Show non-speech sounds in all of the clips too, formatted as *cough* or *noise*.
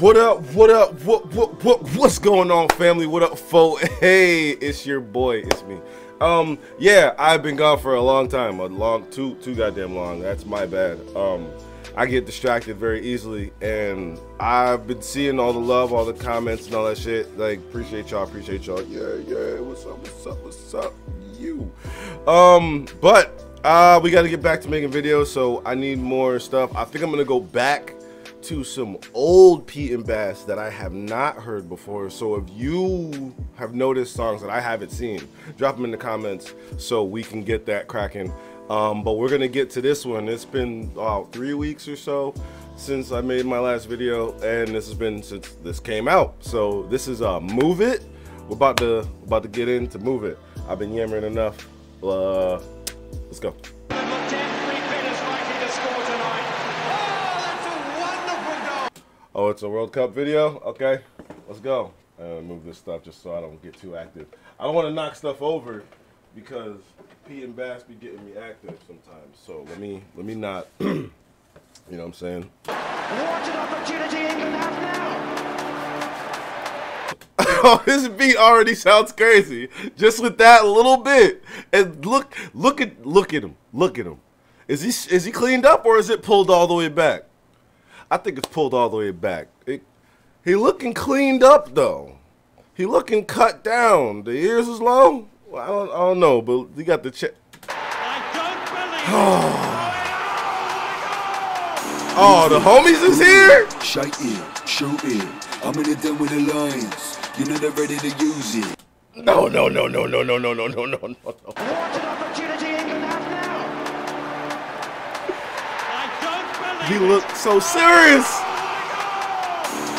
What up? What up? What what what what's going on, family? What up, fo? *laughs* Hey, it's your boy. It's me. Um, yeah, I've been gone for a long time, a long, too too goddamn long. That's my bad. Um, I get distracted very easily, and I've been seeing all the love, all the comments, and all that shit. Like, appreciate y'all, appreciate y'all. Yeah, yeah. What's up? What's up? What's up? You. Um, but uh, we got to get back to making videos, so I need more stuff. I think I'm gonna go back to some old Pete and Bas that I have not heard before. So if you have noticed songs that I haven't seen, drop them in the comments so we can get that cracking. Um, but we're gonna get to this one. It's been about three weeks or so since I made my last video, and this has been since this came out. So this is uh, Move It. We're about to about to get into Move It. I've been yammering enough. Uh, let's go. Oh, it's a World Cup video? Okay, let's go. Uh, move this stuff just so I don't get too active. I don't want to knock stuff over because Pete and Bas be getting me active sometimes. So let me let me not. *clears throat* you know what I'm saying? What an opportunity England have now! *laughs* oh, this beat already sounds crazy. Just with that little bit. And look, look at, look at him. Look at him. Is he is he cleaned up or is it pulled all the way back? I think it's pulled all the way back. It, he looking cleaned up though. He looking cut down. The ears is long. Well, I don't, I don't know, but you got the check. I don't believe Oh, the homies is here. Shite it, shoot it. I'm in the den with the lions. You know they're ready to use it. No, no, no, no, no, no, no, no, no, no, no. What He looked so serious.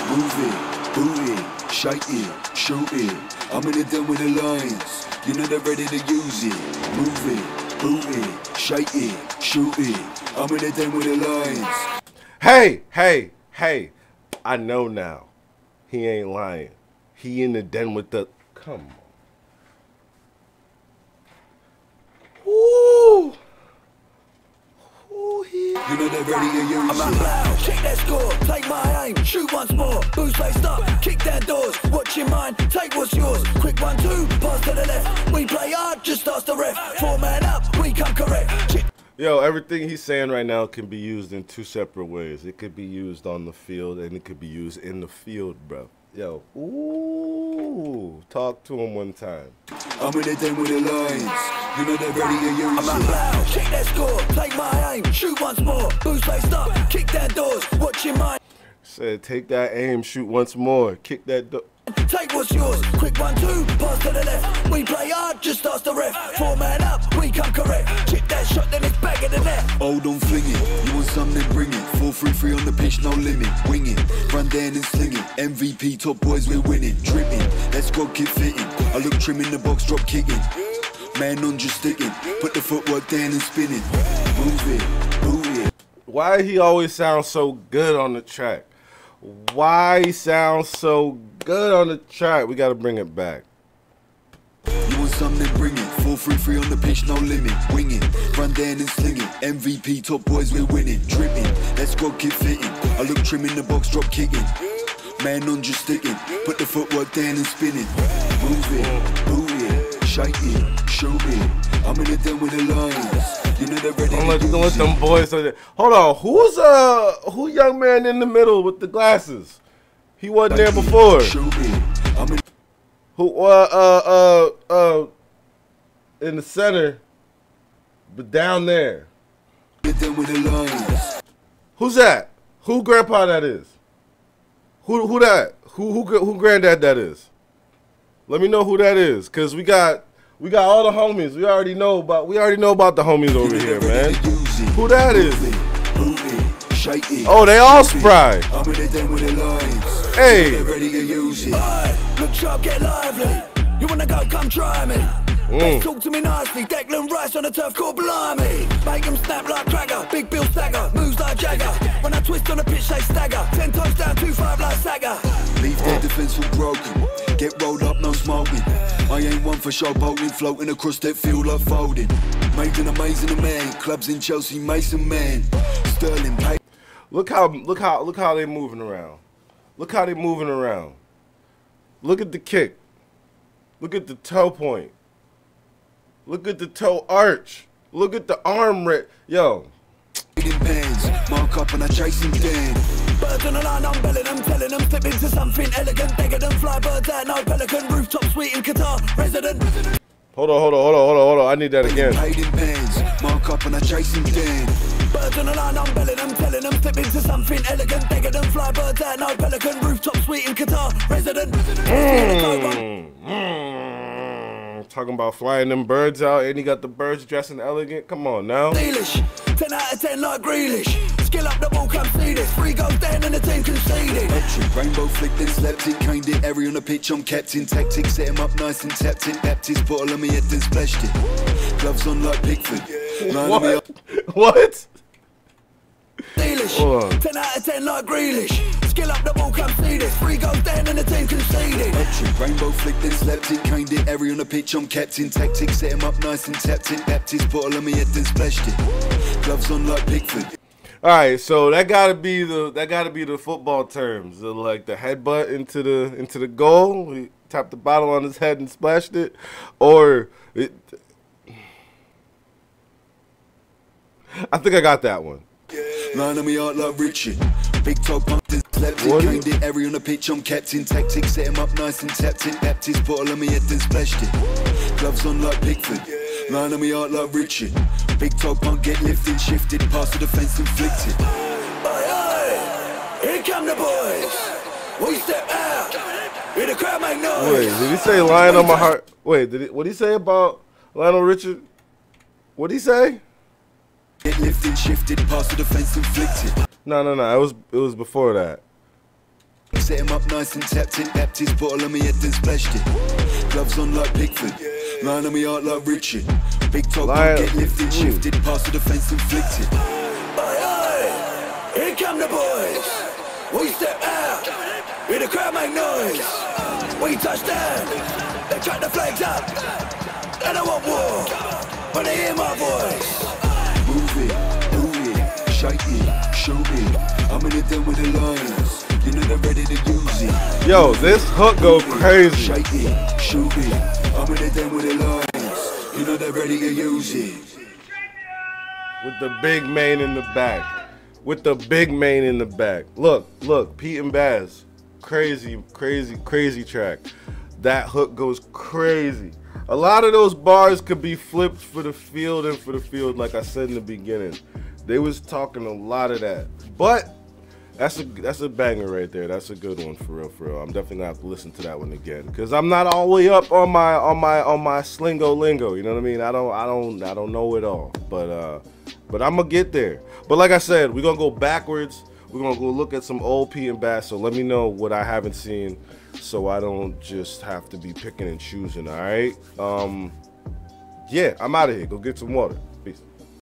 Move it, boot it, shite it, shoot it. I'm in the den with the lions. You know they're ready to use it. Move it, boot it, shite it, shoot it. I'm in the den with the lions. Hey, hey, hey. I know now. He ain't lying. He in the den with the. Come on. Ooh. Ooh, You they're ready to use I'm it. loud, kick that score, take my aim, shoot once more, boost faced up, kick down doors, watch your mind, take what's yours, quick one two, pass to the left, we play hard, just ask the ref, four man up, we come correct, Yo, everything he's saying right now can be used in two separate ways. It could be used on the field and it could be used in the field, bro. Yo, ooh, talk to him one time. I'm in the den with the lions. You know they're ready to use I'm it. loud, kick that score, take my aim, shoot once more, boost faced up, kick down doors, watch your mind, Said, take that aim, shoot once more, kick that. door. take what's yours, quick one two, pass to the left, we play hard, just ask the ref, four man up, we come correct, chip that shot, then net. Oh, don't fling it. You want something, bring it. 4 3 3 on the pitch, no limit. Wing it. Run down and sling it. MVP, top boys, we're winning. Dripping. That squad keep fitting. I look trim in the box, drop kicking. Man on just sticking. Put the footwork down and spinning. Move it. Move it. Why he always sounds so good on the track? Why he sounds so good on the track? We got to bring it back. Want something, bring it. 4 3 3 on the pitch, no limit. Wing it. Run down and sling it. MVP, top boys, we're winning. Dripping. That squad keep fitting. I look trim in the box, drop kicking. Man on just sticking. Put the footwork down and spinning. Move it. Move it. Shite it. Shoot it. I'm in the den with the lions. You know they're ready Don't let, don't let them boys. Hold on, who's uh, who young man in the middle with the glasses? He wasn't there before. Who uh uh uh uh in the center, but down there. the den with the lions. Who's that? Who grandpa that is? Who who that? Who who who granddad that is? Let me know who that is, cause we got we got all the homies. We already know about we already know about the homies over here, man. ready to use it. Who that is? Oh, they all Move spry. I'm in the den with the lions. Hey. They're ready to use it. Look sharp, get lively. You wanna go, come try me. Mm. Talk to me nicely. Declan Rice on the turf court, blimey. Make 'em snap like cracker. Big Bill Stagger, moves like Jagger. When I twist on the pitch, they stagger. Ten toes down, two five like Saga. Leave their defense all broken. Get rolled up, no smoking. I ain't one for showboating, floating across that field like folding. Made an amazing man. Clubs in Chelsea, Mason man. Sterling, pay. Look how look how look how they're moving around. Look how they're moving around. Look at the kick. Look at the toe point. Look at the toe arch. Look at the arm rip. Yo. Birds on the line, I'm belling telling them, into something elegant, bigger than fly birds no pelican, hold on, hold on, hold on, hold on, hold on. I need that again. In bands, mark up and I chase him down. Birds on the line, I'm belling them, telling them, step into something elegant, bigger than fly birds out, no pelican, rooftop suite in Qatar, resident. Mm, talking about flying them birds out, and he got the birds dressing elegant. Come on now. Delish, 10 out of 10 like Grealish. Skill up the ball, come see this. Three goes down and the team conceded. Metric, rainbow flicked and slept it, caned it. Area on the pitch, I'm captain. Tactics, set him up nice and tapped it. Baptist, put all on me head and splashed it. Gloves on like Pickford. Line me up. *laughs* What? What? Delish, Hold 10 out of 10 like Grealish. Skill up the ball, come see this. Three goes down and the team conceded. Metric, rainbow flicked and slept it, caned it. Area on the pitch, I'm captain. Tactics, set him up nice and tapped it. Baptist, put all on me head and splashed it. Gloves on like Pickford. All right, so that gotta be the that gotta be the football terms, the, like the headbutt into the into the goal. He tapped the bottle on his head and splashed it, or it. I think I got that one. Line on me out like Richard. Big toe pumped and slept What? it. It. Area on the pitch, I'm captain. Tactics, set him up nice and tapped it. Baptist, put all on me head and splashed it. Gloves on like Pickford. Line on me out like Richard. Big toe pump, get lifted, shifted. Past the defense, inflicted. Aye, aye. Here come the boys. We step out. Hear the crowd make noise. Wait, did he say "lying on my heart"? Wait, did he, what did he say about Lionel Richard? What did he say? Get lifted, shifted. Past the defense, inflicted. No, no, no. It was it was before that. Set him up nice and tapped it. Baptist, put all on me head and splashed it. Gloves on like Pickford. Line on me out like Richard. Big toe Lion- get lifted, Ooh. shifted. Past the defense, inflicted. Aye, aye. Here come the boys. We step out. Hear the crowd make noise. We touch down. They track the flags up. They don't want war. When they hear my voice. Move it, move it, shake it, show it. I'm in it then with the lions. You know they're ready to use it. Yo, this hook go crazy. Shake it, shoot it. I'm in it then with the lions. You know they're ready to use it. with the big main in the back. With the big main in the back. Look, look, Pete and Bas. Crazy, crazy, crazy track. That hook goes crazy. A lot of those bars could be flipped for the field and for the field, like I said in the beginning. They was talking a lot of that. But that's a that's a banger right there. That's a good one for real, for real. I'm definitely gonna have to listen to that one again because I'm not all the way up on my on my on my slingo lingo. You know what I mean? I don't I don't I don't know it all, but uh, but I'm gonna get there. But like I said, we're gonna go backwards. We're gonna go look at some old P and Bas. So let me know what I haven't seen, so I don't just have to be picking and choosing. All right. Um, yeah, I'm out of here. Go get some water.